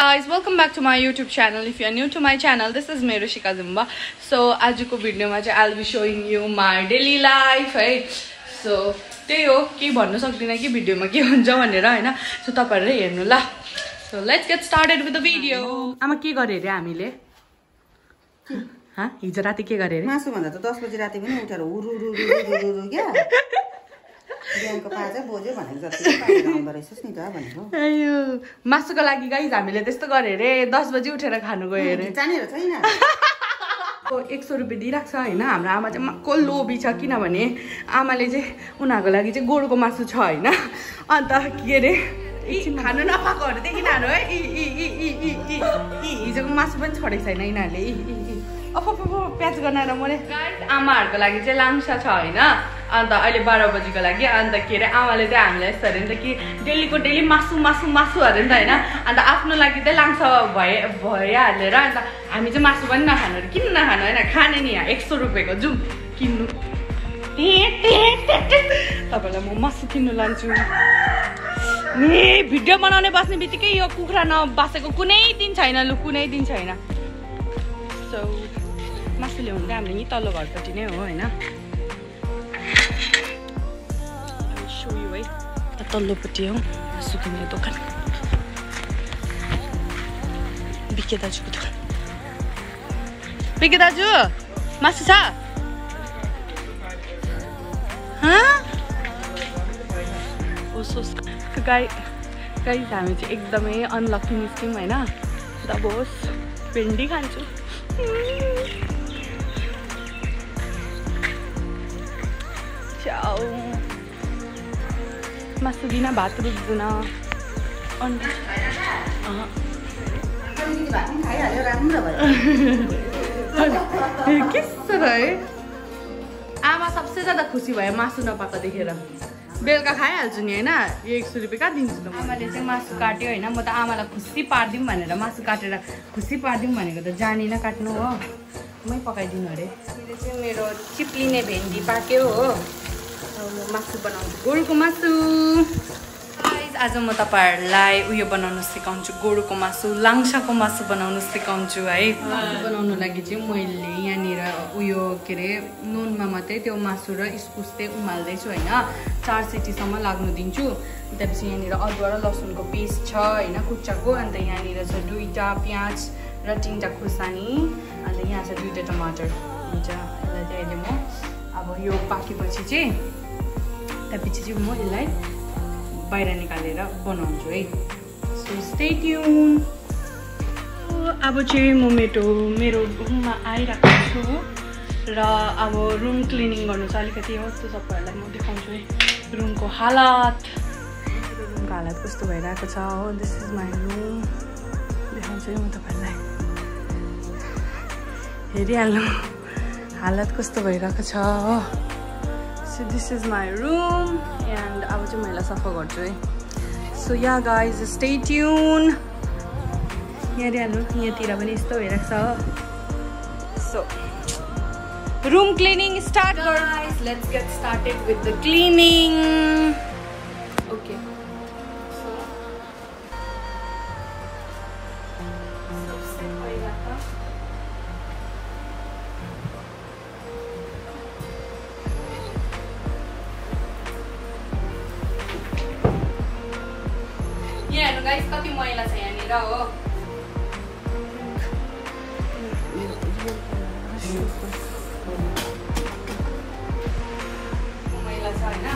guys welcome back to my youtube channel. If you are new to my channel this is मेरो शिका Zumba so आजको भिडियोमा चाहिँ I'll be showing you my daily life है? So त्यही हो केही भन्नु सक्दिनँ कि भिडियोमा के हुन्छ भनेर होइन? सो तपाईँहरूले हेर्नु ल। So let's get started with the video आमा के गरे अरे हामीले? हिजो राति के गरे अरे? मासु भन्दा त दस बजी राति पनि उठेर हुरु क्या? अयो मासुको लागि गाइज हामीले त्यस्तो गऱ्यो अरे दस बजी उठेर खानु गयो अरे। एक सौ रुपियाँ दिइरहेको छ होइन? हाम्रो आमा चाहिँ मक्को लोभी छ किनभने आमाले चाहिँ उनीहरूको लागि चाहिँ गोरुको मासु छ होइन। अन्त के अरे खानु नपाएकोहरू देखि यिनीहरू है। इ इ इ इ इ इ इ हिजोको मासु पनि छोडेको छैन यिनीहरूले। प्याज गनाएर मरे। आमाहरूको लागि चाहिँ लाङ्सा छ होइन? अन्त अहिले बाह्र बजीको लागि अन्त के अरे आमाले चाहिँ हामीलाई यस्तो अरे नि त कि डेलीको डेली मासु मासु मासु अरे नि त होइन? अन्त आफ्नो लागि चाहिँ लाङ्सा भए भइहालेर अन्त हामी चाहिँ मासु पनि नखानु अरे। किन नखानु होइन? खाने नि यहाँ एक सौ रुपियाँको जाउँ। किन्नु। तपाईँलाई म मासु किन्नु लान्छु। ए भिडियो बनाउने बस्ने बित्तिकै यो कुखुरा नबासेको कुनै दिन छैन लु कुनै दिन छैन। सो मासु ल्याउनु चाहिँ हामीले यहीँ तल्लो घरपट्टि नै हो होइन तल्लोपट्टि हो मासु दोकान बिके दाजुको दोकान बिके दाजु मासु छ गाई गाई हामी चाहिँ एकदमै अनलक्की निस्क्यौँ होइन दबोस भेन्डी खान्छु च्याउ मासु दिन भात रुच्दैन अन्त अँ। अलिकति भए पनि खाइहाल्यो राम्रो भयो के है आमा सबसे ज्यादा खुसी भयो मासु नपाएको देखेर बेलुका खाइहाल्छु नि होइन एक सौ रुपियाँ कहाँ दिन्छु त? आमाले चाहिँ मासु काट्यो होइन म त आमालाई खुसी पारिदिउँ भनेर मासु काटेर खुसी पारिदिउँ भनेको त जानिनँ काट्नु हो मै पकाइदिनु अरे चाहिँ मेरो चिप्लिने भेन्डी पाक्यो हो मासु बनाउँछु गोरुको मासु। आज म तपाईँहरूलाई उयो बनाउनु सिकाउँछु गोरुको मासु लाङ्साको मासु बनाउनु सिकाउँछु है। बनाउनु लागि चाहिँ मैले यहाँनिर उयो के अरे नुनमा मात्रै त्यो मासु र इस्कुस चाहिँ उमाल्दैछु होइन। चार सिटीसम्म लाग्नु दिन्छु। त्यसपछि यहाँनिर अदुवा र लसुनको पेस्ट छ होइन कुच्चाको अन्त यहाँनिर छ दुईवटा प्याज र तिनवटा खुर्सानी। अन्त यहाँ छ दुईवटा टमाटर। हुन्छ यसलाई चाहिँ अहिले म अब यो पाकेपछि चाहिँ त्यसपछि चाहिँ म यसलाई बाहिर निकालेर बनाउँछु है। सो ट्युन अब चाहिँ म मेरो मेरो रुममा आइरहेको छु। र अब रुम क्लिनिङ गर्नु चाहिँ अलिकति हो त्यो सबैहरूलाई म देखाउँछु है। रुमको हालत। रुमको हालत कस्तो भइरहेको छ हो। दिस इज माई रुम देखाउँछु है म तपाईँहरूलाई। हेरिहाल्नु हालत कस्तो भइरहेको छ हो। So this is my room and अब चाहिँ मैले सफा गर्छु है so yeah guys stay tuned यहाँ हेर्नु यहाँतिर पनि यस्तो भइरहेको छ हो so room cleaning start guys let's get started with the cleaning okay हेर्नु गाइस कति मैला छ यहाँनिर हो मैला छ होइन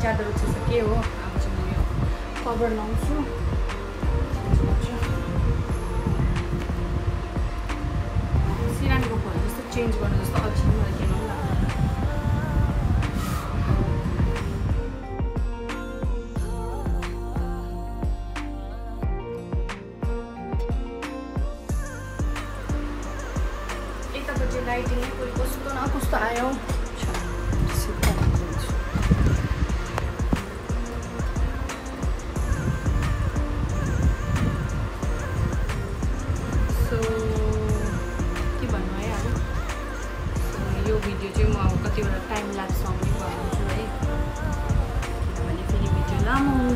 च्यादर उठिसकेँ हो अब चाहिँ म यो कभर लाउँछु सिरानीको फोन जस्तो चेन्ज गर्नु जस्तो अल्छी मलाई किन यतापट्टि लाइटिङ कस्तो न कस्तो आयो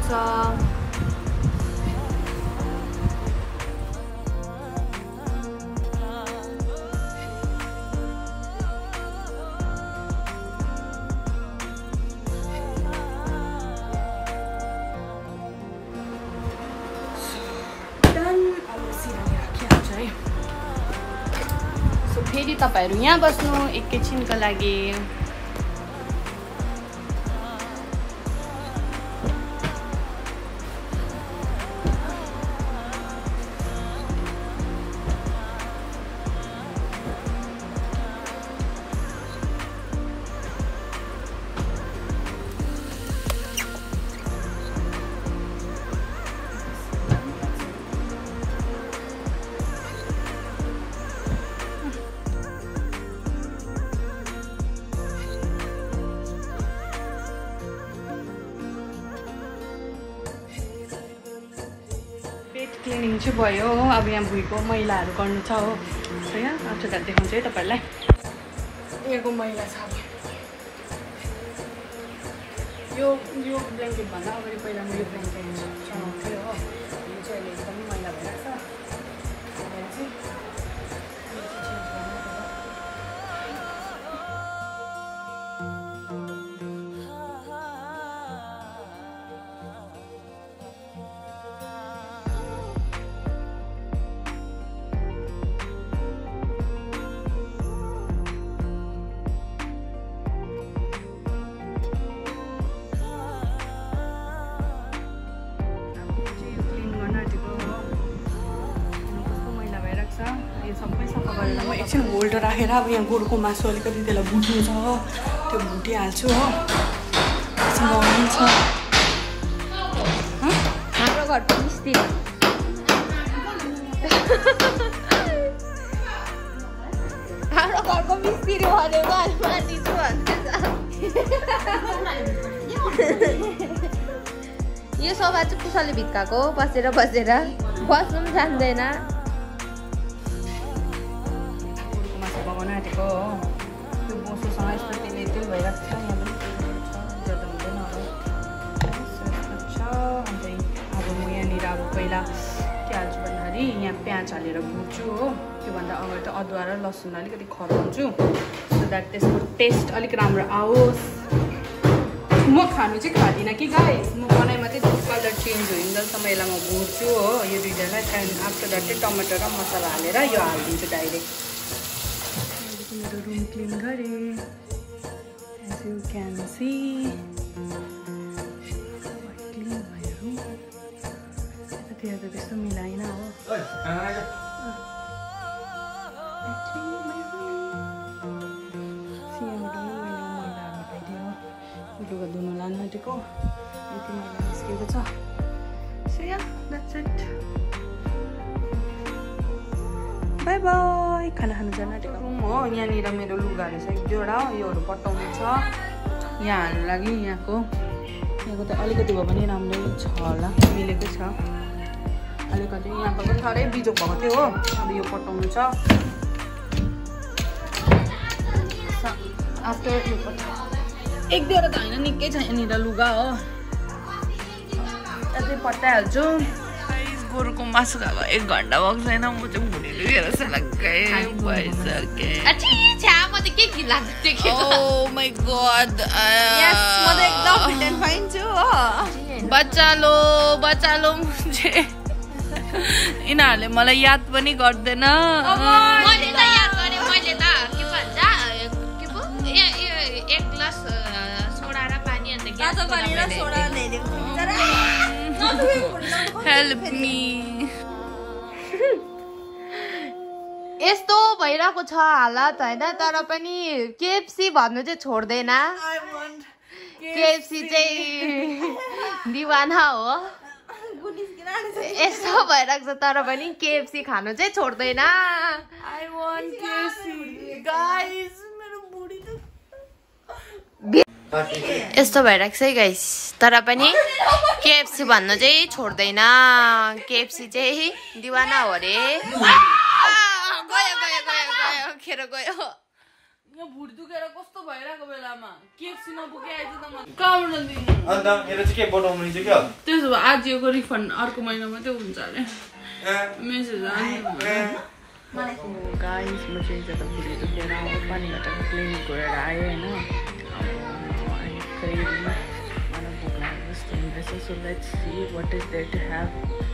सो फेरि तपाईँहरू यहाँ बस्नु एकैछिनको लागि क्लिनिङ चाहिँ भयो। हो अब यहाँ भुइँको मैलाहरू गर्नु छ हो। सो यहाँ आफ्टर द्याट देखाउँछु है तपाईँहरूलाई। यहाँको मैला छ यो यो ब्ल्याङ्केटभन्दा अगाडि पहिला म यो ब्ल्याङ्केट चलाउँथेँ हो। एकछिन होल्ड राखेर अब यहाँ गोरुको मासु अलिकति त्यसलाई भुट्नु छ त्यो भुटिहाल्छु हो। छ हाम्रो हाम्रो घरको मिस्त्री भनेको अनि मानिसु यो सोफा चाहिँ कुसले भित्काएको बसेर बसेर। बस्नु पनि जान्दैन। हो त्यो बोसोसँग यस्तो तेल तेल भइरहेको छ यहाँ पनि ज्यादा हुँदैन यस्तो छ अन्त अब म यहाँनिर अब पहिला के भन्दाखेरि यहाँ प्याज हालेर भुट्छु हो त्योभन्दा अगाडि त अदुवा र लसुन अलिकति खराउँछु सो द्याट त्यसको टेस्ट अलिक राम्रो। आओस् म खानु चाहिँ खाँदिनँ कि गाइस म बनाइ मात्रै कलर चेन्ज हुइन्जेलसम्म यसलाई म भुट्छु हो यो दुइटालाई त्यहाँदेखि आफ्टर द्याट चाहिँ टमाटर र मसला हालेर यो हालिदिन्छु डाइरेक्ट मेरो रुम क्लिन गरेँ as you can see clean भयो रुम यतातिर त त्यस्तो मिलाएन हो खाना खानु जान आँटेको रुम हो यहाँनिर मेरो लुगाहरू छ एक दुईवटा हो योहरू पटाउनु छ यहाँ हाल्नु लागि यहाँको यहाँको त अलिकति भए पनि राम्रै छ होला मिलेकै छ अलिकति यहाँको त साह्रै बिजोक भएको थियो हो अब यो पटाउनु छ आफ्टर एक दुईवटा त होइन निकै छ यहाँनिर लुगा हो अझै पटाइहाल्छु गोरुको मासु खाएको एक घन्टा भएको छैन म चाहिँ भुँडी दुखेर सलक्कै भइसकेँ अच्छी छ्या म त के घिन लाग्छ त्यो Oh my god. Yes, म त एकदम fit and fine छु हो बच्चा लो बच्चा लो मुझे यिनीहरूले मलाई याद पनि गर्दैन मैले त यस्तो भइरहेको छ हालत होइन? तर पनि केएफसी भन्नु चाहिँ छोड्दैन। केएफसी चाहिँ दिवाना हो। यस्तो भइरहेको छ तर पनि केएफसी खानु चाहिँ छोड्दैन। यस्तो भइरहेको छ है गाइस तर पनि केएफसी भन्नु चाहिँ छोड्दैन। केएफसी चाहिँ दिवाना हो अरे गयो गयो गयो गयो खेर गयो यहाँ भुँडी दुखेर कस्तो भइरहेको बेलामा केएफसी नपुगे आइज त म कहाँबाट दिनु अन्त मेरो चाहिँ के पठाउनु चाहिँ क्या त्यसो भए आजियोको रिफन्ड अर्को महिना मात्रै हुन्छ अरे मेसेज गाइस म चाहिँ जता भुँडी दुखेर पानीबाट क्लिनिक गरेर आएँ होइन अब खै मलाई भोक लागेको जस्तो हुँदैछ so let's see what is there to have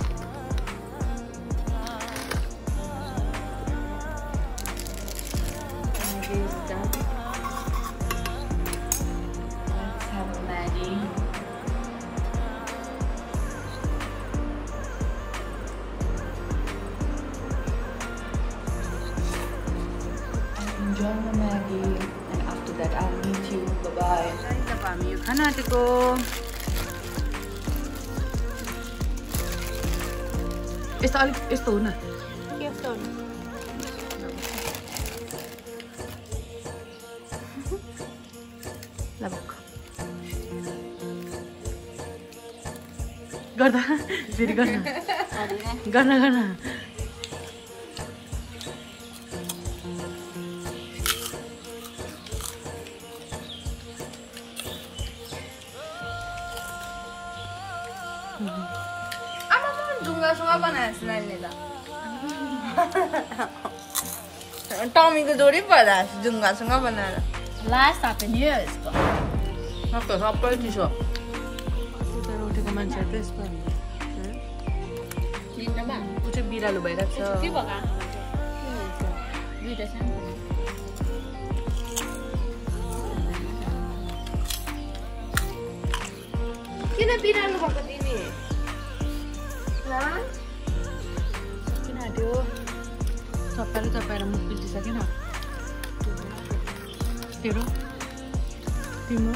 The Maggie and after that I'll meet you. Bye bye. अब हामी यो खाना आँटेको यस्तो अलिक यस्तो हो न ल भक्क गर्दा फेरि गर्न गर्न गर्न टमीको जोडी बनाएको ढुङ्गासँग बनाएर। लास्ट हापेन यो यसको। सबै सबै चिसो। उता उठेको मान्छेहरू त यस्तो ऊ चाहिँ बिरालो भइरहेको छ। किन बिरालो भएको तिमी सबैले चपाएर मुख पिल्टिसकेन तेरो तिम्रो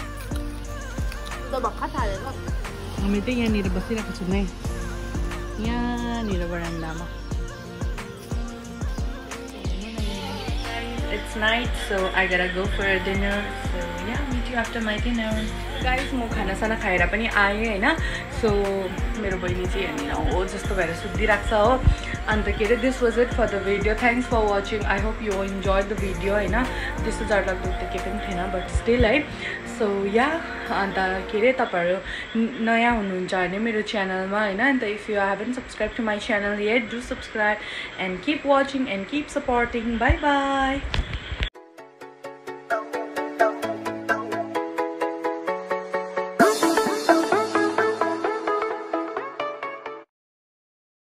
त भर्खर थालेको हामी त यहाँनिर बसिरहेको छौँ है यहाँनिर बरान्डामा It's night, so I gotta go for dinner. So yeah, meet you after my dinner. Guys, म खानासाना खाएर पनि आएँ होइन सो मेरो बहिनी चाहिँ यहाँनिर हो जस्तो भएर सुत्दिरहेको छ हो अन्त के अरे this was it for the video thanks for watching I hope you enjoy the video होइन त्यस्तो डरलाग्दो त केही पनि थिएन बट स्टिल है सो या अन्त के अरे तपाईँहरू नयाँ हुनुहुन्छ भने मेरो च्यानलमा होइन अन्त if you haven't subscribed to my channel yet do subscribe and keep watching and keep supporting bye bye